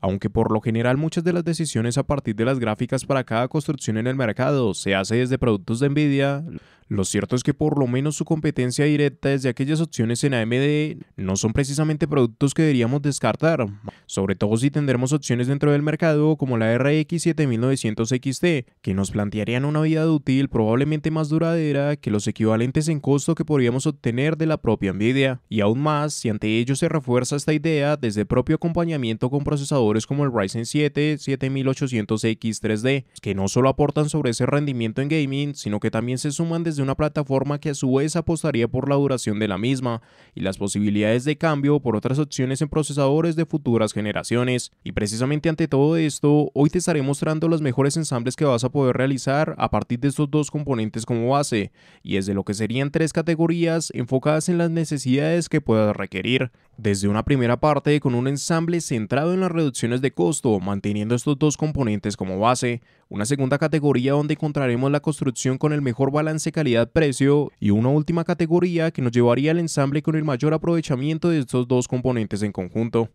Aunque por lo general muchas de las decisiones a partir de las gráficas para cada construcción en el mercado se hace desde productos de Nvidia, lo cierto es que por lo menos su competencia directa desde aquellas opciones en AMD no son precisamente productos que deberíamos descartar, sobre todo si tendremos opciones dentro del mercado como la RX 7900 XT, que nos plantearían una vida útil probablemente más duradera que los equivalentes en costo que podríamos obtener de la propia Nvidia, y aún más si ante ello se refuerza esta idea desde el propio acompañamiento con procesadores como el Ryzen 7 7800X 3D, que no solo aportan sobre ese rendimiento en gaming, sino que también se suman desde una plataforma que a su vez apostaría por la duración de la misma y las posibilidades de cambio por otras opciones en procesadores de futuras generaciones. Y precisamente ante todo esto, hoy te estaré mostrando los mejores ensambles que vas a poder realizar a partir de estos dos componentes como base, y es de lo que serían tres categorías enfocadas en las necesidades que puedas requerir. Desde una primera parte con un ensamble centrado en las reducciones de costo, manteniendo estos dos componentes como base, una segunda categoría donde encontraremos la construcción con el mejor balance calidad-precio y una última categoría que nos llevaría al ensamble con el mayor aprovechamiento de estos dos componentes en conjunto.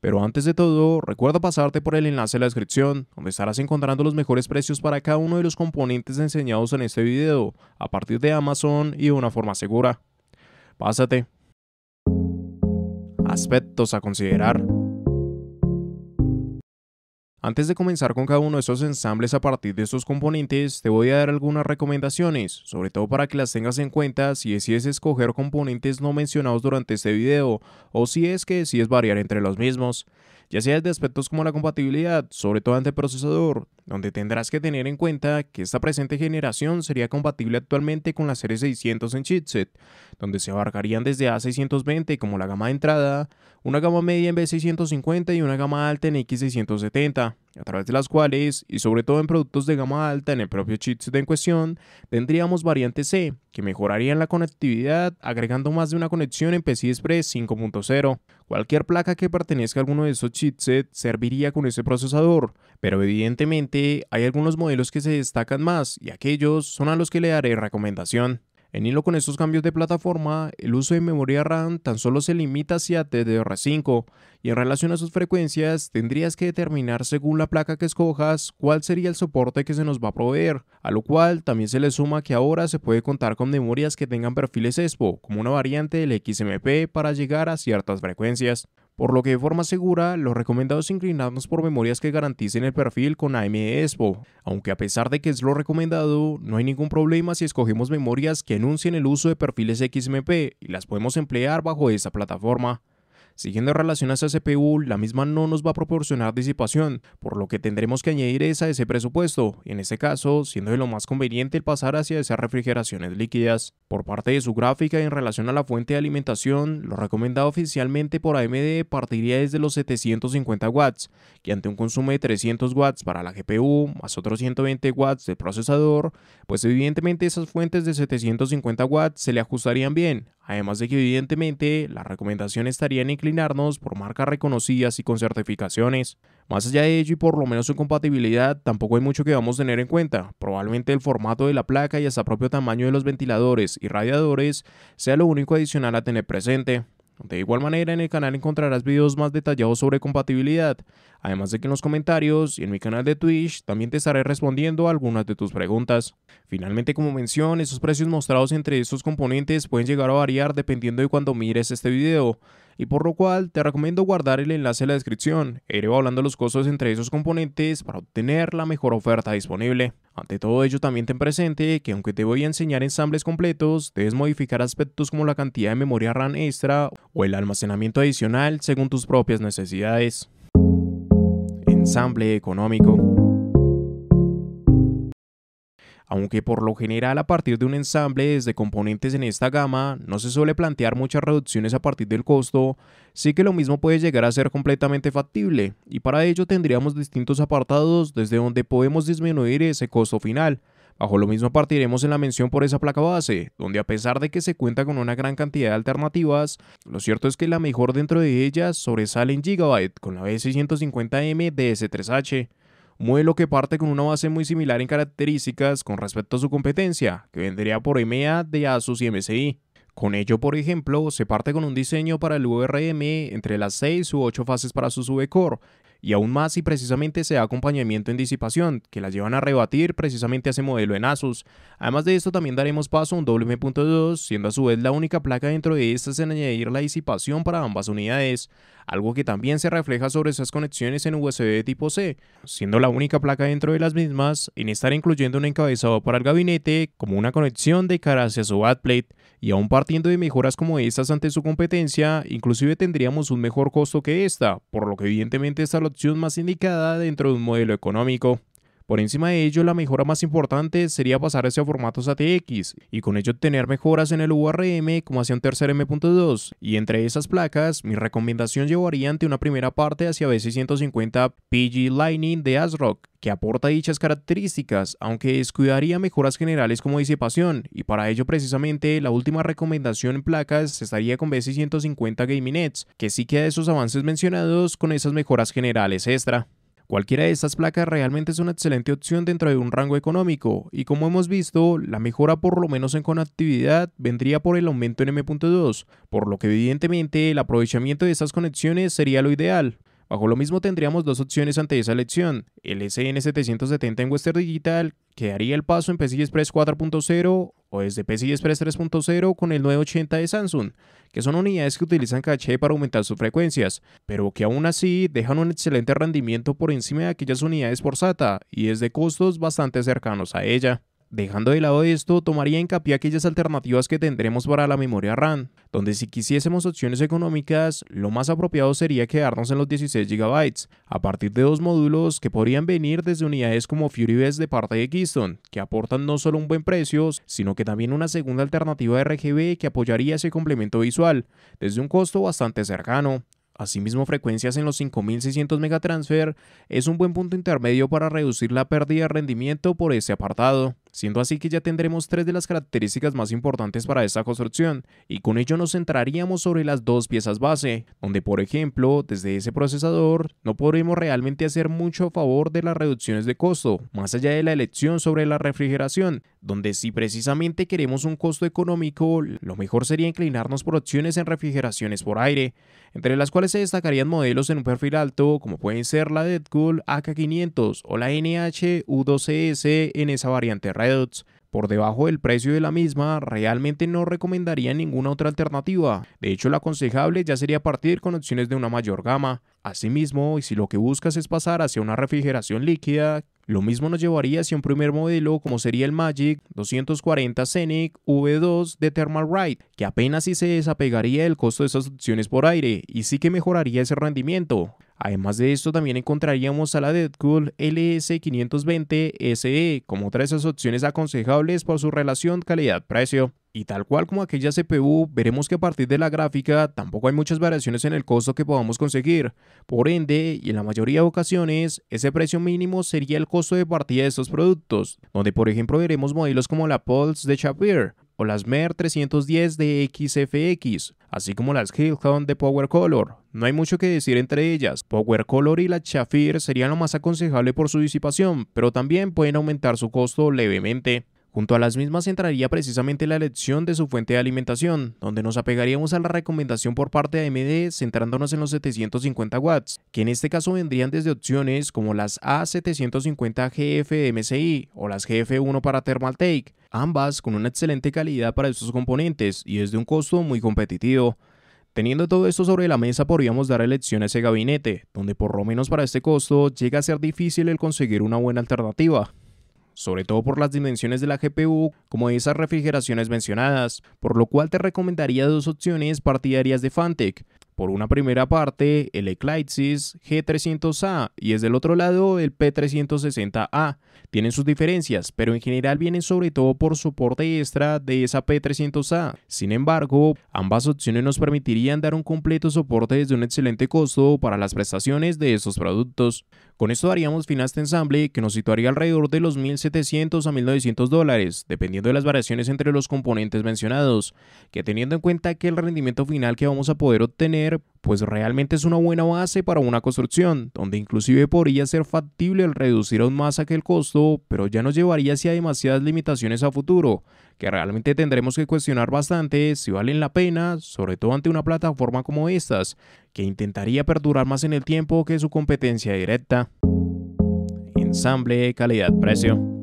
Pero antes de todo, recuerda pasarte por el enlace en la descripción, donde estarás encontrando los mejores precios para cada uno de los componentes enseñados en este video, a partir de Amazon y de una forma segura. Pásate. Aspectos a considerar. Antes de comenzar con cada uno de estos ensambles a partir de estos componentes, te voy a dar algunas recomendaciones, sobre todo para que las tengas en cuenta si decides escoger componentes no mencionados durante este video, o si es que decides variar entre los mismos ya sea de aspectos como la compatibilidad, sobre todo ante el procesador, donde tendrás que tener en cuenta que esta presente generación sería compatible actualmente con la serie 600 en chipset, donde se abarcarían desde A620 como la gama de entrada, una gama media en B650 y una gama alta en X670, a través de las cuales, y sobre todo en productos de gama alta en el propio chipset en cuestión, tendríamos variante C, que mejorarían la conectividad agregando más de una conexión en PCI Express 5.0. Cualquier placa que pertenezca a alguno de esos chipsets serviría con ese procesador, pero evidentemente hay algunos modelos que se destacan más y aquellos son a los que le daré recomendación. En hilo con estos cambios de plataforma, el uso de memoria RAM tan solo se limita hacia DDR5 y en relación a sus frecuencias tendrías que determinar según la placa que escojas cuál sería el soporte que se nos va a proveer, a lo cual también se le suma que ahora se puede contar con memorias que tengan perfiles ESPO como una variante del XMP para llegar a ciertas frecuencias por lo que de forma segura lo recomendado es inclinarnos por memorias que garanticen el perfil con AMD ESPO, aunque a pesar de que es lo recomendado, no hay ningún problema si escogemos memorias que anuncien el uso de perfiles XMP y las podemos emplear bajo esa plataforma. Siguiendo relación a esa CPU, la misma no nos va a proporcionar disipación, por lo que tendremos que añadir esa a ese presupuesto, y en este caso, siendo de lo más conveniente el pasar hacia esas refrigeraciones líquidas. Por parte de su gráfica en relación a la fuente de alimentación, lo recomendado oficialmente por AMD partiría desde los 750 watts, que ante un consumo de 300 watts para la GPU, más otros 120 watts del procesador, pues evidentemente esas fuentes de 750 watts se le ajustarían bien, Además de que evidentemente la recomendación estaría en por marcas reconocidas y con certificaciones. Más allá de ello y por lo menos su compatibilidad, tampoco hay mucho que vamos a tener en cuenta. Probablemente el formato de la placa y hasta propio tamaño de los ventiladores y radiadores sea lo único adicional a tener presente. De igual manera en el canal encontrarás videos más detallados sobre compatibilidad, además de que en los comentarios y en mi canal de Twitch también te estaré respondiendo a algunas de tus preguntas. Finalmente como mención, esos precios mostrados entre estos componentes pueden llegar a variar dependiendo de cuando mires este video, y por lo cual te recomiendo guardar el enlace en la descripción iré hablando los costos entre esos componentes para obtener la mejor oferta disponible. Ante todo ello también ten presente que aunque te voy a enseñar ensambles completos, debes modificar aspectos como la cantidad de memoria RAM extra o el almacenamiento adicional según tus propias necesidades. Ensamble económico aunque por lo general a partir de un ensamble desde componentes en esta gama no se suele plantear muchas reducciones a partir del costo, sí que lo mismo puede llegar a ser completamente factible, y para ello tendríamos distintos apartados desde donde podemos disminuir ese costo final. Bajo lo mismo partiremos en la mención por esa placa base, donde a pesar de que se cuenta con una gran cantidad de alternativas, lo cierto es que la mejor dentro de ellas sobresale en Gigabyte con la B650M DS3H modelo que parte con una base muy similar en características con respecto a su competencia, que vendría por EMEA de Asus y MSI. Con ello, por ejemplo, se parte con un diseño para el VRM entre las 6 u 8 fases para su V-Core, y aún más si precisamente se da acompañamiento en disipación, que la llevan a rebatir precisamente a ese modelo en Asus. Además de esto también daremos paso a un WM.2, siendo a su vez la única placa dentro de estas en añadir la disipación para ambas unidades, algo que también se refleja sobre esas conexiones en USB de tipo C, siendo la única placa dentro de las mismas en estar incluyendo un encabezado para el gabinete como una conexión de cara hacia su backplate, y aún partiendo de mejoras como estas ante su competencia, inclusive tendríamos un mejor costo que esta, por lo que evidentemente esta es opción más indicada dentro de un modelo económico. Por encima de ello, la mejora más importante sería pasar hacia formatos ATX y con ello tener mejoras en el URM como hacia un tercer M.2. Y entre esas placas, mi recomendación llevaría ante una primera parte hacia B650 PG Lightning de ASRock, que aporta dichas características, aunque descuidaría mejoras generales como disipación, y para ello precisamente la última recomendación en placas estaría con B650 Gaming Edge, que sí queda esos avances mencionados con esas mejoras generales extra. Cualquiera de estas placas realmente es una excelente opción dentro de un rango económico y como hemos visto, la mejora por lo menos en conectividad vendría por el aumento en M.2, por lo que evidentemente el aprovechamiento de estas conexiones sería lo ideal. Bajo lo mismo tendríamos dos opciones ante esa elección, el SN770 en Western Digital, que haría el paso en PCI Express 4.0 o desde PCI Express 3.0 con el 980 de Samsung, que son unidades que utilizan caché para aumentar sus frecuencias, pero que aún así dejan un excelente rendimiento por encima de aquellas unidades por SATA y es de costos bastante cercanos a ella. Dejando de lado esto, tomaría hincapié aquellas alternativas que tendremos para la memoria RAM, donde si quisiésemos opciones económicas, lo más apropiado sería quedarnos en los 16 GB, a partir de dos módulos que podrían venir desde unidades como FuryBest de parte de Keystone, que aportan no solo un buen precio, sino que también una segunda alternativa de RGB que apoyaría ese complemento visual, desde un costo bastante cercano. Asimismo, frecuencias en los 5600 megatransfer es un buen punto intermedio para reducir la pérdida de rendimiento por ese apartado siendo así que ya tendremos tres de las características más importantes para esta construcción, y con ello nos centraríamos sobre las dos piezas base, donde por ejemplo, desde ese procesador, no podremos realmente hacer mucho a favor de las reducciones de costo, más allá de la elección sobre la refrigeración, donde si precisamente queremos un costo económico, lo mejor sería inclinarnos por opciones en refrigeraciones por aire, entre las cuales se destacarían modelos en un perfil alto como pueden ser la Deadcool AK500 o la NH U12S en esa variante Por debajo del precio de la misma, realmente no recomendaría ninguna otra alternativa. De hecho, lo aconsejable ya sería partir con opciones de una mayor gama. Asimismo, y si lo que buscas es pasar hacia una refrigeración líquida, lo mismo nos llevaría hacia un primer modelo como sería el Magic 240 Scenic V2 de Thermal Ride, que apenas si se desapegaría del costo de esas opciones por aire y sí que mejoraría ese rendimiento. Además de esto, también encontraríamos a la Deadcool LS520 SE como otra de esas opciones aconsejables por su relación calidad-precio. Y tal cual como aquella CPU, veremos que a partir de la gráfica tampoco hay muchas variaciones en el costo que podamos conseguir. Por ende, y en la mayoría de ocasiones, ese precio mínimo sería el costo de partida de estos productos, donde por ejemplo veremos modelos como la Pulse de Shapir, o las MER 310 de XFX, así como las Hillhound de Power Color. No hay mucho que decir entre ellas, Power Color y la Chafir serían lo más aconsejable por su disipación, pero también pueden aumentar su costo levemente. Junto a las mismas entraría precisamente la elección de su fuente de alimentación, donde nos apegaríamos a la recomendación por parte de AMD centrándonos en los 750 watts, que en este caso vendrían desde opciones como las A750 GF MSI o las GF1 para Thermaltake, ambas con una excelente calidad para estos componentes y desde un costo muy competitivo. Teniendo todo esto sobre la mesa podríamos dar elección a ese gabinete, donde por lo menos para este costo llega a ser difícil el conseguir una buena alternativa sobre todo por las dimensiones de la GPU como esas refrigeraciones mencionadas, por lo cual te recomendaría dos opciones partidarias de Fantech. Por una primera parte, el Eclipse G300A y desde el otro lado el P360A. Tienen sus diferencias, pero en general vienen sobre todo por soporte extra de esa P300A. Sin embargo, ambas opciones nos permitirían dar un completo soporte desde un excelente costo para las prestaciones de estos productos. Con esto daríamos fin a este ensamble que nos situaría alrededor de los 1.700 a 1.900 dólares, dependiendo de las variaciones entre los componentes mencionados, que teniendo en cuenta que el rendimiento final que vamos a poder obtener pues realmente es una buena base para una construcción, donde inclusive podría ser factible el reducir aún más aquel costo, pero ya nos llevaría hacia demasiadas limitaciones a futuro, que realmente tendremos que cuestionar bastante si valen la pena, sobre todo ante una plataforma como estas, que intentaría perdurar más en el tiempo que su competencia directa. Ensamble, calidad, precio.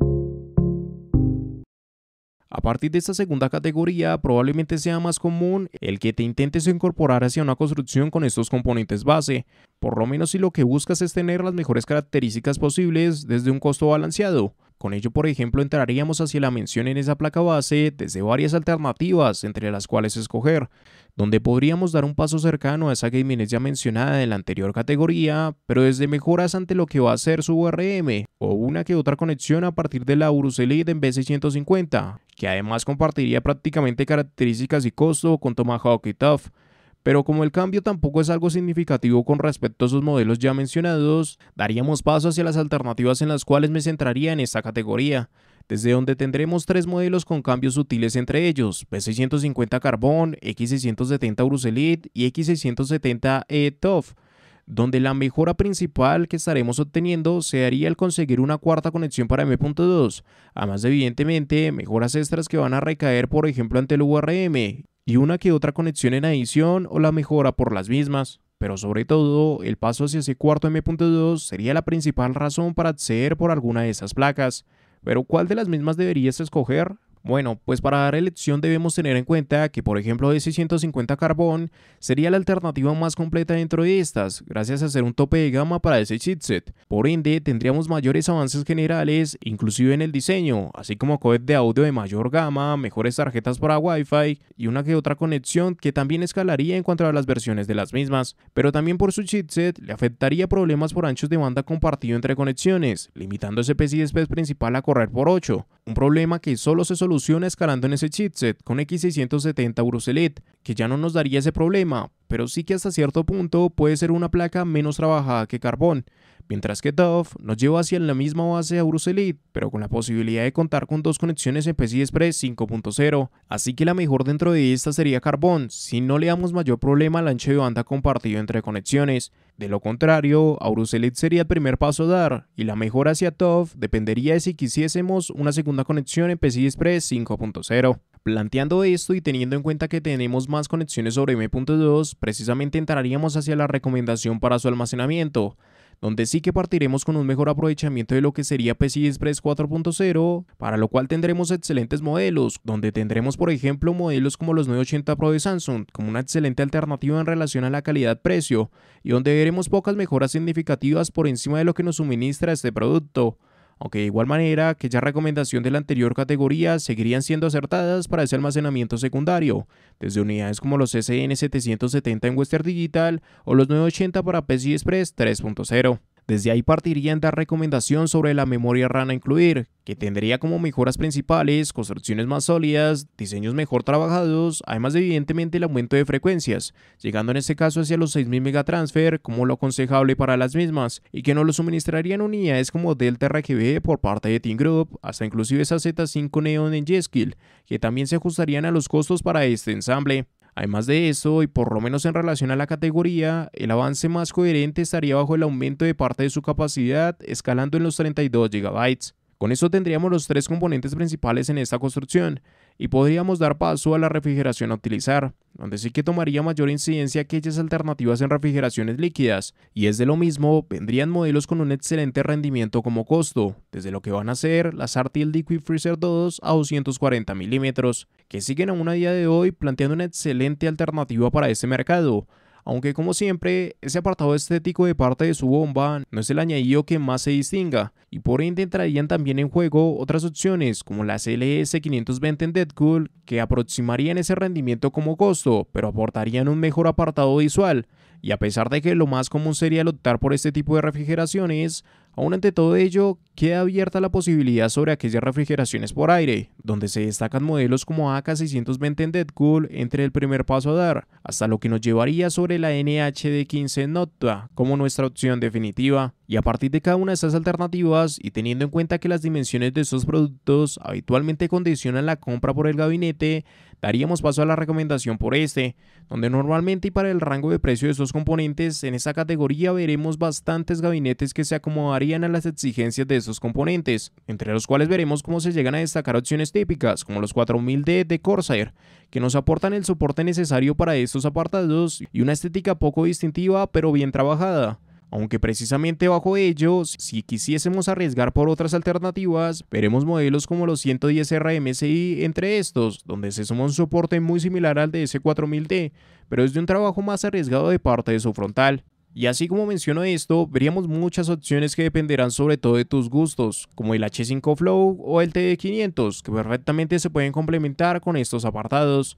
A partir de esta segunda categoría, probablemente sea más común el que te intentes incorporar hacia una construcción con estos componentes base, por lo menos si lo que buscas es tener las mejores características posibles desde un costo balanceado. Con ello, por ejemplo, entraríamos hacia la mención en esa placa base desde varias alternativas entre las cuales escoger, donde podríamos dar un paso cercano a esa gaming ya mencionada en la anterior categoría, pero desde mejoras ante lo que va a ser su URM o una que otra conexión a partir de la Urus Elite en B650, que además compartiría prácticamente características y costo con Tomahawk y Tough. Pero como el cambio tampoco es algo significativo con respecto a esos modelos ya mencionados, daríamos paso hacia las alternativas en las cuales me centraría en esta categoría, desde donde tendremos tres modelos con cambios sutiles entre ellos, P650 Carbon, X670 Urus Elite y X670E Tough, donde la mejora principal que estaremos obteniendo sería el conseguir una cuarta conexión para M.2, además de evidentemente mejoras extras que van a recaer por ejemplo ante el URM y una que otra conexión en adición o la mejora por las mismas. Pero sobre todo, el paso hacia ese cuarto M.2 sería la principal razón para acceder por alguna de esas placas. Pero ¿cuál de las mismas deberías escoger? Bueno, pues para dar elección debemos tener en cuenta que por ejemplo ese 150 carbón sería la alternativa más completa dentro de estas, gracias a ser un tope de gama para ese chipset. Por ende, tendríamos mayores avances generales, inclusive en el diseño, así como codec de audio de mayor gama, mejores tarjetas para Wi-Fi y una que otra conexión que también escalaría en cuanto a las versiones de las mismas, pero también por su chipset le afectaría problemas por anchos de banda compartido entre conexiones, limitando ese PCI principal a correr por 8, un problema que solo se soluciona escalando en ese chipset con X670 Urus Elite, que ya no nos daría ese problema, pero sí que hasta cierto punto puede ser una placa menos trabajada que carbón, mientras que Dove nos lleva hacia la misma base de Urus Elite, pero con la posibilidad de contar con dos conexiones en PCI Express 5.0, así que la mejor dentro de esta sería carbón, si no le damos mayor problema al ancho de banda compartido entre conexiones. De lo contrario, Aurus Elite sería el primer paso a dar, y la mejora hacia TOF dependería de si quisiésemos una segunda conexión en PCI Express 5.0. Planteando esto y teniendo en cuenta que tenemos más conexiones sobre M.2, precisamente entraríamos hacia la recomendación para su almacenamiento, donde sí que partiremos con un mejor aprovechamiento de lo que sería PCI Express 4.0, para lo cual tendremos excelentes modelos, donde tendremos por ejemplo modelos como los 980 Pro de Samsung, como una excelente alternativa en relación a la calidad-precio, y donde veremos pocas mejoras significativas por encima de lo que nos suministra este producto aunque de igual manera aquella recomendación de la anterior categoría seguirían siendo acertadas para ese almacenamiento secundario, desde unidades como los SN770 en Western Digital o los 980 para PCI Express 3.0. Desde ahí partirían dar recomendación sobre la memoria RAM a incluir, que tendría como mejoras principales construcciones más sólidas, diseños mejor trabajados, además evidentemente el aumento de frecuencias, llegando en este caso hacia los 6000 megatransfer como lo aconsejable para las mismas, y que nos lo suministrarían unidades como Delta RGB por parte de Team Group, hasta inclusive esa Z5 Neon en G-Skill, que también se ajustarían a los costos para este ensamble. Además de eso, y por lo menos en relación a la categoría, el avance más coherente estaría bajo el aumento de parte de su capacidad, escalando en los 32 GB. Con eso tendríamos los tres componentes principales en esta construcción y podríamos dar paso a la refrigeración a utilizar, donde sí que tomaría mayor incidencia aquellas alternativas en refrigeraciones líquidas, y es de lo mismo, vendrían modelos con un excelente rendimiento como costo, desde lo que van a ser las Artil Liquid Freezer 2 a 240 milímetros, que siguen aún a día de hoy planteando una excelente alternativa para este mercado, aunque como siempre, ese apartado estético de parte de su bomba no es el añadido que más se distinga, y por ende entrarían también en juego otras opciones como la CLS 520 en Deadpool, que aproximarían ese rendimiento como costo, pero aportarían un mejor apartado visual, y a pesar de que lo más común sería optar por este tipo de refrigeraciones, Aún ante todo ello, queda abierta la posibilidad sobre aquellas refrigeraciones por aire, donde se destacan modelos como AK620 en Deadcool entre el primer paso a dar, hasta lo que nos llevaría sobre la NHD15 Nota como nuestra opción definitiva. Y a partir de cada una de estas alternativas y teniendo en cuenta que las dimensiones de estos productos habitualmente condicionan la compra por el gabinete, daríamos paso a la recomendación por este, donde normalmente y para el rango de precio de estos componentes en esta categoría veremos bastantes gabinetes que se acomodarían a las exigencias de estos componentes, entre los cuales veremos cómo se llegan a destacar opciones típicas como los 4000D de Corsair, que nos aportan el soporte necesario para estos apartados y una estética poco distintiva pero bien trabajada. Aunque precisamente bajo ellos, si quisiésemos arriesgar por otras alternativas, veremos modelos como los 110R MSI entre estos, donde se suma un soporte muy similar al de S4000D, pero es de un trabajo más arriesgado de parte de su frontal. Y así como menciono esto, veríamos muchas opciones que dependerán sobre todo de tus gustos, como el H5 Flow o el TD500, que perfectamente se pueden complementar con estos apartados.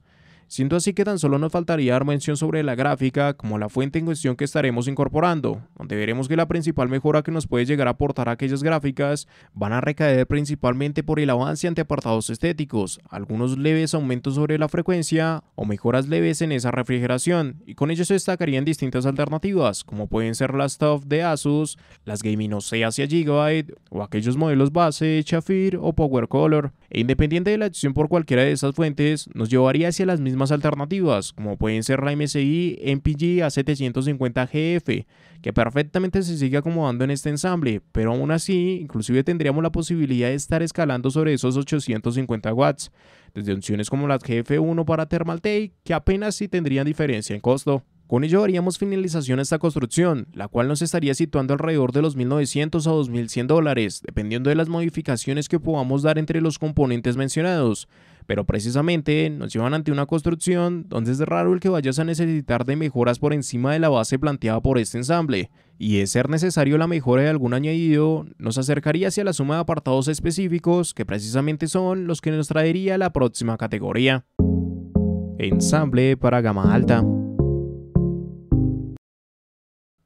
Siendo así que tan solo nos faltaría dar mención sobre la gráfica como la fuente en cuestión que estaremos incorporando, donde veremos que la principal mejora que nos puede llegar a aportar aquellas gráficas van a recaer principalmente por el avance ante apartados estéticos, algunos leves aumentos sobre la frecuencia o mejoras leves en esa refrigeración, y con ello se destacarían distintas alternativas, como pueden ser las TUF de Asus, las Gaming OC hacia Gigabyte o aquellos modelos base, Chafir o Power Color, e independiente de la acción por cualquiera de esas fuentes, nos llevaría hacia las mismas alternativas, como pueden ser la MSI MPG A750GF, que perfectamente se sigue acomodando en este ensamble, pero aún así, inclusive tendríamos la posibilidad de estar escalando sobre esos 850 watts, desde opciones como las GF1 para Thermaltake, que apenas sí tendrían diferencia en costo. Con ello haríamos finalización a esta construcción, la cual nos estaría situando alrededor de los 1.900 a 2.100 dólares, dependiendo de las modificaciones que podamos dar entre los componentes mencionados. Pero precisamente nos llevan ante una construcción donde es raro el que vayas a necesitar de mejoras por encima de la base planteada por este ensamble, y de ser necesario la mejora de algún añadido, nos acercaría hacia la suma de apartados específicos que precisamente son los que nos traería la próxima categoría. Ensamble para gama alta.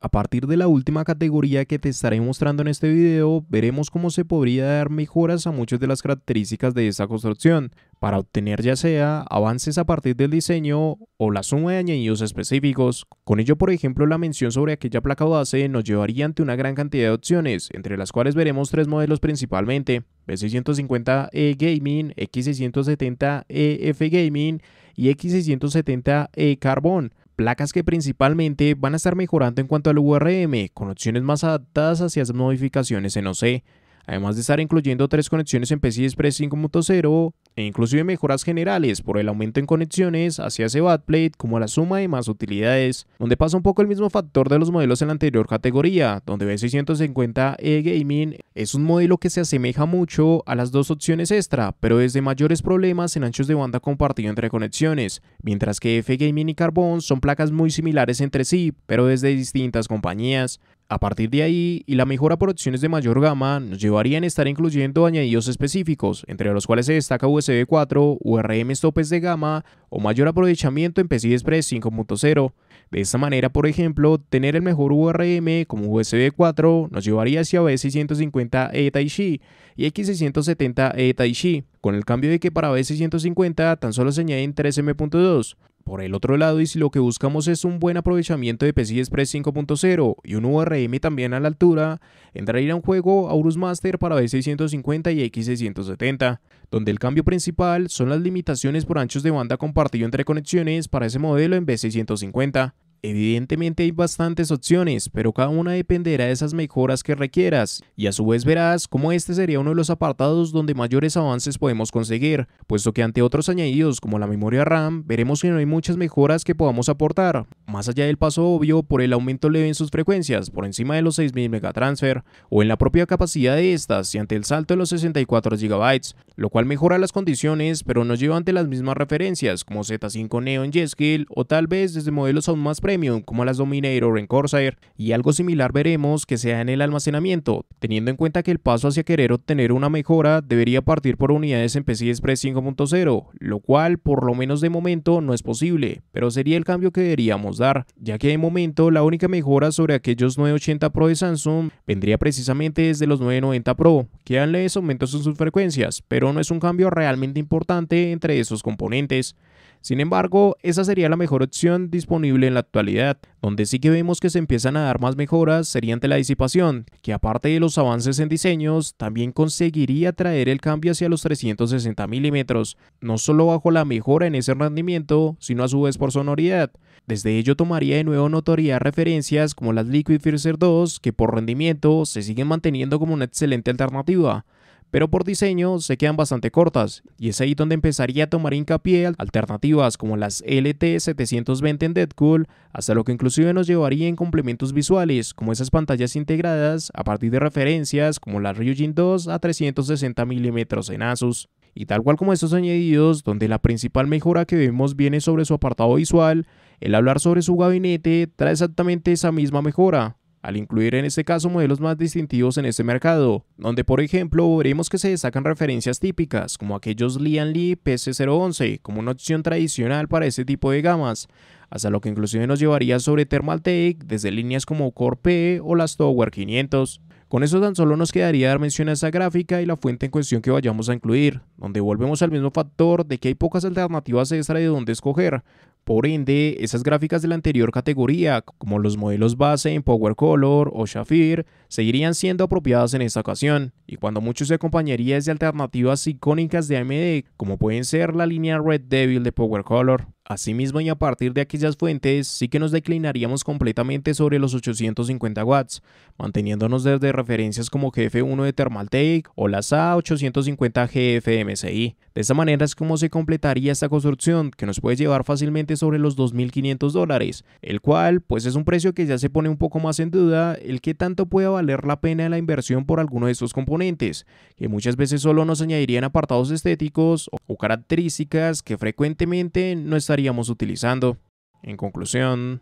A partir de la última categoría que te estaré mostrando en este video, veremos cómo se podría dar mejoras a muchas de las características de esta construcción, para obtener ya sea avances a partir del diseño o la suma de añadidos específicos. Con ello, por ejemplo, la mención sobre aquella placa base nos llevaría ante una gran cantidad de opciones, entre las cuales veremos tres modelos principalmente, B650E Gaming, X670E F Gaming y X670E Carbon placas que principalmente van a estar mejorando en cuanto al URM, con opciones más adaptadas hacia esas modificaciones en OC además de estar incluyendo tres conexiones en PCI Express 5.0 e inclusive mejoras generales por el aumento en conexiones hacia ese backplate como la suma de más utilidades, donde pasa un poco el mismo factor de los modelos en la anterior categoría, donde B650E Gaming es un modelo que se asemeja mucho a las dos opciones extra, pero desde mayores problemas en anchos de banda compartido entre conexiones, mientras que F Gaming y Carbon son placas muy similares entre sí, pero desde distintas compañías. A partir de ahí, y la mejora por opciones de mayor gama nos llevarían a estar incluyendo añadidos específicos, entre los cuales se destaca USB 4, URM topes de gama o mayor aprovechamiento en PCI Express 5.0. De esta manera, por ejemplo, tener el mejor URM como USB 4 nos llevaría hacia B650E Type-C y X670E Type-C, con el cambio de que para B650 tan solo se añaden 3 M.2, por el otro lado, y si lo que buscamos es un buen aprovechamiento de PCI Express 5.0 y un URM también a la altura, entraría en juego Aurus Master para B650 y X670, donde el cambio principal son las limitaciones por anchos de banda compartido entre conexiones para ese modelo en B650. Evidentemente hay bastantes opciones, pero cada una dependerá de esas mejoras que requieras, y a su vez verás cómo este sería uno de los apartados donde mayores avances podemos conseguir, puesto que ante otros añadidos como la memoria RAM, veremos que no hay muchas mejoras que podamos aportar, más allá del paso obvio por el aumento leve en sus frecuencias, por encima de los 6000 megatransfer, o en la propia capacidad de estas y ante el salto de los 64 GB, lo cual mejora las condiciones, pero nos lleva ante las mismas referencias, como Z5 Neo en J-Skill, o tal vez desde modelos aún más premium, como las Dominator en Corsair, y algo similar veremos que sea en el almacenamiento, teniendo en cuenta que el paso hacia querer obtener una mejora debería partir por unidades en PCI Express 5.0, lo cual, por lo menos de momento, no es posible, pero sería el cambio que deberíamos dar, ya que de momento la única mejora sobre aquellos 980 Pro de Samsung vendría precisamente desde los 990 Pro, que leves aumentos en sus frecuencias, pero no es un cambio realmente importante entre esos componentes. Sin embargo, esa sería la mejor opción disponible en la actualidad. Donde sí que vemos que se empiezan a dar más mejoras sería ante la disipación, que aparte de los avances en diseños, también conseguiría traer el cambio hacia los 360 milímetros, no solo bajo la mejora en ese rendimiento, sino a su vez por sonoridad. Desde ello tomaría de nuevo notoriedad referencias como las Liquid Freezer 2, que por rendimiento se siguen manteniendo como una excelente alternativa pero por diseño se quedan bastante cortas, y es ahí donde empezaría a tomar hincapié alternativas como las LT720 en Deadcool, hasta lo que inclusive nos llevaría en complementos visuales, como esas pantallas integradas a partir de referencias como la Ryujin 2 a 360 mm en Asus. Y tal cual como estos añadidos, donde la principal mejora que vemos viene sobre su apartado visual, el hablar sobre su gabinete trae exactamente esa misma mejora, al incluir en este caso modelos más distintivos en este mercado, donde por ejemplo veremos que se destacan referencias típicas como aquellos Lian Li PC011 como una opción tradicional para este tipo de gamas, hasta lo que inclusive nos llevaría sobre Thermaltake desde líneas como Core P o las Tower 500. Con eso tan solo nos quedaría dar mención a esa gráfica y la fuente en cuestión que vayamos a incluir, donde volvemos al mismo factor de que hay pocas alternativas extra de dónde escoger, por ende, esas gráficas de la anterior categoría, como los modelos base en Power Color o Shafir, seguirían siendo apropiadas en esta ocasión, y cuando mucho se acompañaría de alternativas icónicas de AMD, como pueden ser la línea Red Devil de Power Color. Asimismo y a partir de aquellas fuentes sí que nos declinaríamos completamente sobre los 850 watts, manteniéndonos desde referencias como GF1 de Thermaltake o la SA850 GF MSI. De esta manera es como se completaría esta construcción que nos puede llevar fácilmente sobre los 2.500 dólares, el cual pues es un precio que ya se pone un poco más en duda el que tanto pueda valer la pena la inversión por alguno de estos componentes, que muchas veces solo nos añadirían apartados estéticos o características que frecuentemente no estaríamos utilizando. En conclusión,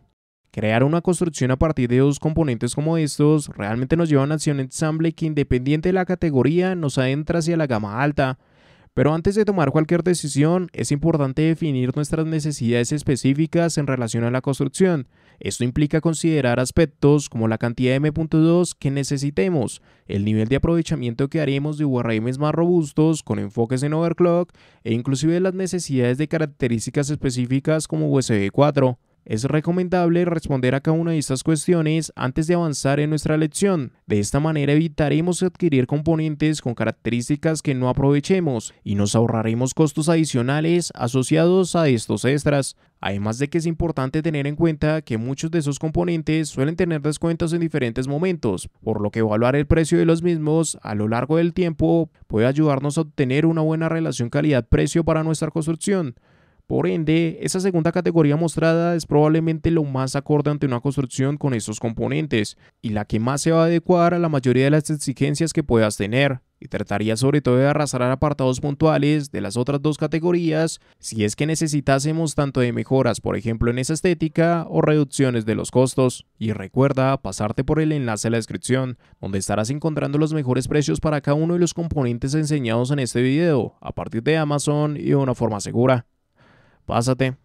crear una construcción a partir de dos componentes como estos realmente nos lleva a una acción ensamble que independiente de la categoría nos adentra hacia la gama alta, pero antes de tomar cualquier decisión, es importante definir nuestras necesidades específicas en relación a la construcción. Esto implica considerar aspectos como la cantidad de M.2 que necesitemos, el nivel de aprovechamiento que haremos de URMs más robustos con enfoques en overclock e inclusive las necesidades de características específicas como USB 4. Es recomendable responder a cada una de estas cuestiones antes de avanzar en nuestra lección. De esta manera evitaremos adquirir componentes con características que no aprovechemos y nos ahorraremos costos adicionales asociados a estos extras. Además de que es importante tener en cuenta que muchos de esos componentes suelen tener descuentos en diferentes momentos, por lo que evaluar el precio de los mismos a lo largo del tiempo puede ayudarnos a obtener una buena relación calidad-precio para nuestra construcción. Por ende, esa segunda categoría mostrada es probablemente lo más acorde ante una construcción con estos componentes y la que más se va a adecuar a la mayoría de las exigencias que puedas tener y trataría sobre todo de arrastrar apartados puntuales de las otras dos categorías si es que necesitásemos tanto de mejoras, por ejemplo en esa estética o reducciones de los costos. Y recuerda pasarte por el enlace a la descripción, donde estarás encontrando los mejores precios para cada uno de los componentes enseñados en este video, a partir de Amazon y de una forma segura. Pásate.